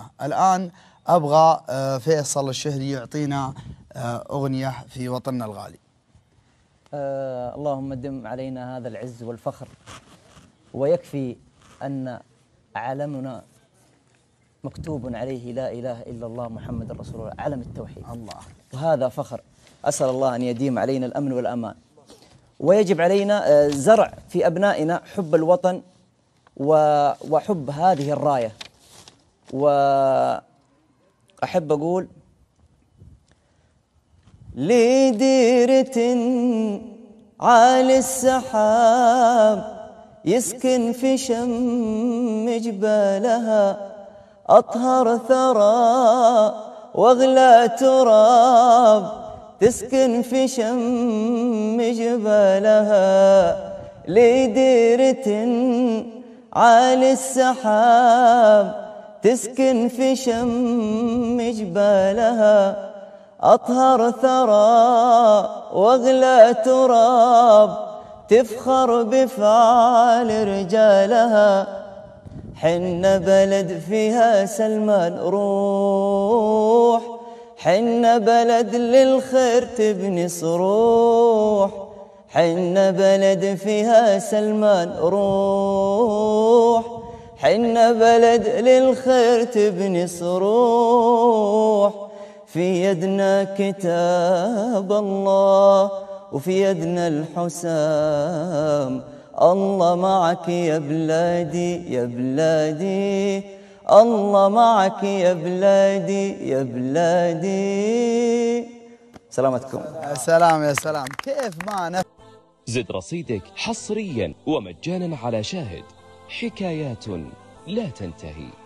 الكلمة الآن أبغى آه، فيصل الشهري يعطينا آه، أغنية في وطننا الغالي. آه اللهم دم علينا هذا العز والفخر ويكفي أن علمنا مكتوب عليه لا إله إلا الله محمد رسول الله علم التوحيد. الله. وهذا فخر. أسأل الله أن يديم علينا الأمن والأمان. ويجب علينا آه، زرع في أبنائنا حب الوطن وحب هذه الراية. وأحب أقول لديرة عالي السحاب يسكن في شم جبالها أطهر ثرى وأغلى تراب تسكن في شم جبالها. لديرة عالي السحاب تسكن في شم جبالها أطهر ثرى وأغلى تراب تفخر بفعال رجالها. حن بلد فيها سلمان روح حن بلد للخير تبني صروح حن بلد فيها سلمان روح. حن بلد للخير تبني صروح في يدنا كتاب الله وفي يدنا الحسام. الله معك يا بلادي يا بلادي. الله معك يا بلادي يا بلادي. سلامتكم. يا سلام يا سلام. كيف ما زد رصيدك حصريا ومجانا على شاهد. حكايات لا تنتهي.